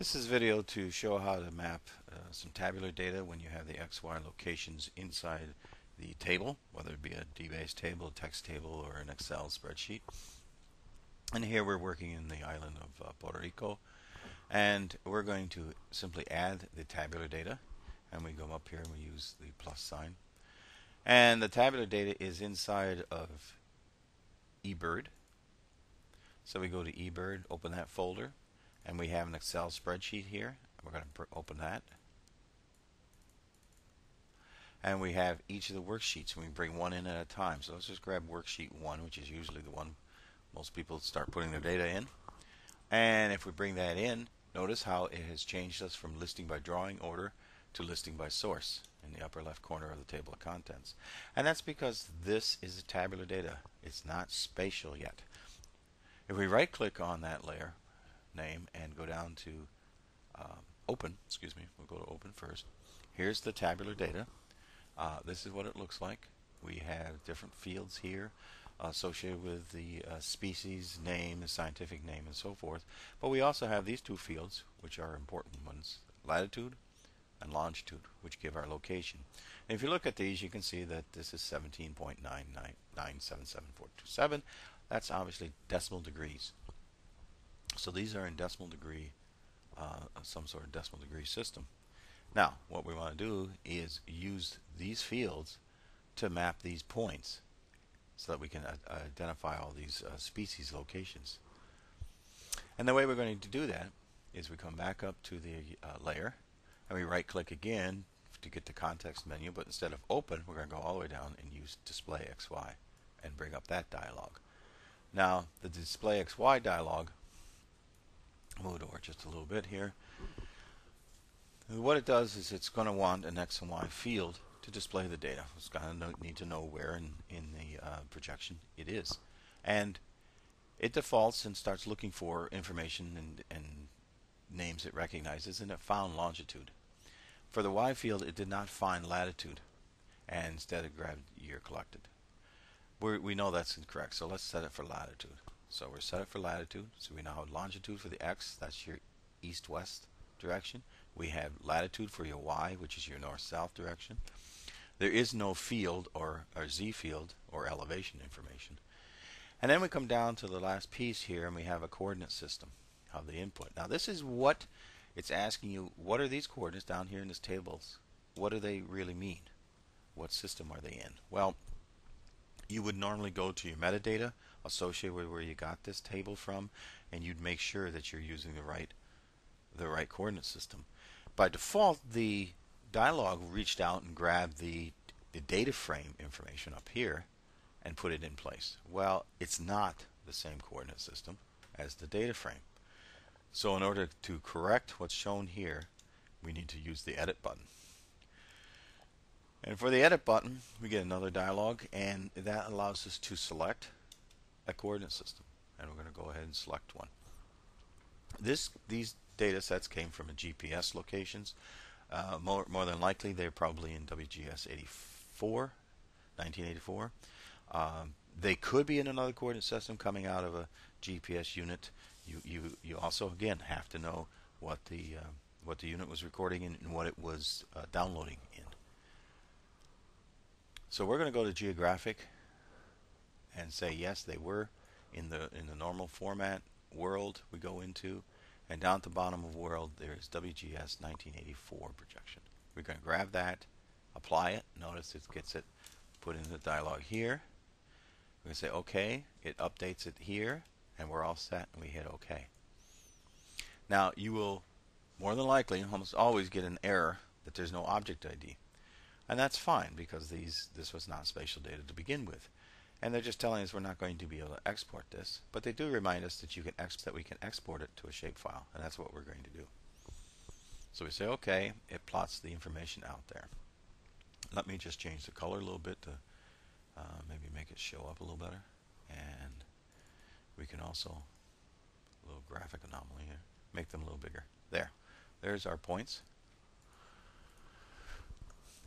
This is video to show how to map uh, some tabular data when you have the XY locations inside the table, whether it be a DBase table, text table, or an Excel spreadsheet. And here we're working in the island of uh, Puerto Rico. And we're going to simply add the tabular data. And we go up here and we use the plus sign. And the tabular data is inside of eBird. So we go to eBird, open that folder, and we have an Excel spreadsheet here. We're going to open that. And we have each of the worksheets, and we bring one in at a time. So let's just grab worksheet one, which is usually the one most people start putting their data in. And if we bring that in, notice how it has changed us from listing by drawing order to listing by source in the upper left corner of the table of contents. And that's because this is tabular data. It's not spatial yet. If we right click on that layer, name and go down to um, open, excuse me, we'll go to open first. Here's the tabular data. Uh, this is what it looks like. We have different fields here associated with the uh, species name, the scientific name, and so forth. But we also have these two fields, which are important ones, latitude and longitude, which give our location. And if you look at these, you can see that this is 17.9977427. That's obviously decimal degrees. So these are in decimal degree, uh, some sort of decimal degree system. Now, what we want to do is use these fields to map these points so that we can identify all these uh, species locations. And the way we're going to do that is we come back up to the uh, layer and we right click again to get the context menu but instead of open we're going to go all the way down and use display XY and bring up that dialog. Now the display XY dialog move over just a little bit here. What it does is it's going to want an X and Y field to display the data. It's going to need to know where in, in the uh, projection it is. And it defaults and starts looking for information and, and names it recognizes, and it found longitude. For the Y field, it did not find latitude, and instead it grabbed year collected. We're, we know that's incorrect, so let's set it for latitude. So we're set it for latitude. So we now have longitude for the X, that's your east-west direction. We have latitude for your Y, which is your north-south direction. There is no field or, or Z field or elevation information. And then we come down to the last piece here and we have a coordinate system of the input. Now this is what it's asking you, what are these coordinates down here in this tables? What do they really mean? What system are they in? Well, you would normally go to your metadata associated with where you got this table from and you'd make sure that you're using the right the right coordinate system. By default the dialog reached out and grabbed the, the data frame information up here and put it in place. Well, it's not the same coordinate system as the data frame. So in order to correct what's shown here, we need to use the edit button. And for the edit button, we get another dialog and that allows us to select a coordinate system. And we're going to go ahead and select one. This These data sets came from a GPS locations. Uh, more, more than likely, they're probably in WGS 84, 1984. Um, they could be in another coordinate system coming out of a GPS unit. You, you, you also, again, have to know what the, uh, what the unit was recording and what it was uh, downloading in. So we're going to go to geographic and say yes, they were in the in the normal format world we go into, and down at the bottom of world there's WGS 1984 projection. We're going to grab that, apply it. Notice it gets it put in the dialog here. We're going to say OK. It updates it here, and we're all set. And we hit OK. Now you will more than likely almost always get an error that there's no object ID. And that's fine because these this was not spatial data to begin with. And they're just telling us we're not going to be able to export this, but they do remind us that you can that we can export it to a shapefile, and that's what we're going to do. So we say OK, it plots the information out there. Let me just change the color a little bit to uh, maybe make it show up a little better. And we can also, a little graphic anomaly here, make them a little bigger. There. There's our points.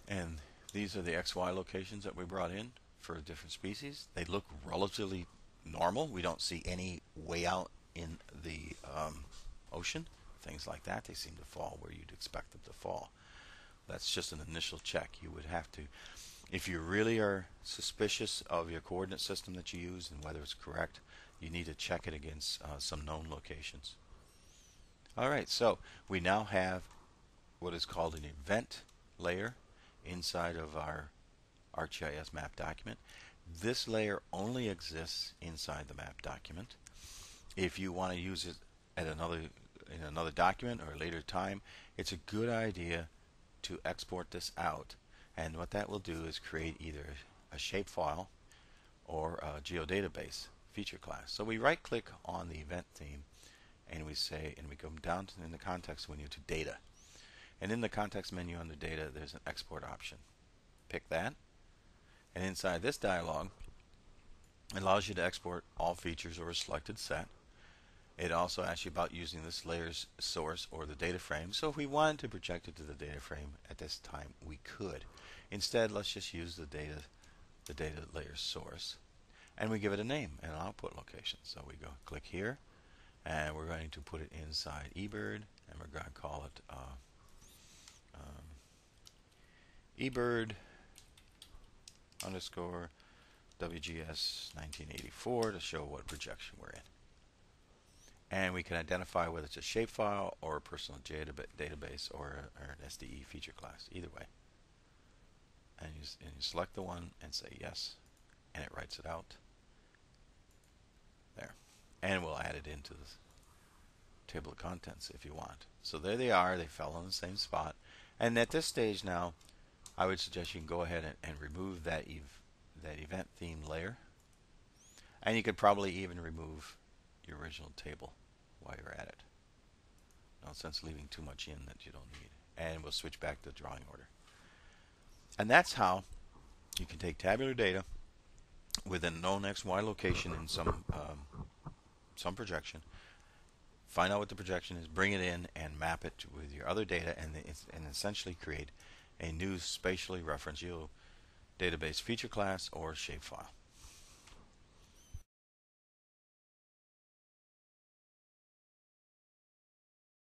And these are the XY locations that we brought in for a different species. They look relatively normal. We don't see any way out in the um, ocean things like that, they seem to fall where you'd expect them to fall. That's just an initial check. You would have to, if you really are suspicious of your coordinate system that you use and whether it's correct, you need to check it against uh, some known locations. Alright, so we now have what is called an event layer inside of our ArcGIS map document. This layer only exists inside the map document. If you want to use it at another in another document or a later time, it's a good idea to export this out. And what that will do is create either a shapefile or a geodatabase feature class. So we right click on the event theme and we say and we go down to, in the context menu to data. And in the context menu under data there's an export option. Pick that and inside this dialog, it allows you to export all features or a selected set. It also asks you about using this layer's source or the data frame. So if we wanted to project it to the data frame at this time, we could. Instead, let's just use the data, the data layer source, and we give it a name and an output location. So we go click here, and we're going to put it inside eBird, and we're going to call it uh, um, eBird underscore WGS 1984 to show what projection we're in. And we can identify whether it's a shapefile or a personal database or, a, or an SDE feature class, either way. And you, and you select the one and say yes, and it writes it out. There. And we'll add it into the table of contents if you want. So there they are. They fell on the same spot. And at this stage now, I would suggest you can go ahead and, and remove that ev that event theme layer. And you could probably even remove your original table while you're at it. No sense leaving too much in that you don't need. And we'll switch back to drawing order. And that's how you can take tabular data with a known XY location in some um, some projection, find out what the projection is, bring it in, and map it with your other data, and, and essentially create a new spatially referential database feature class or shapefile.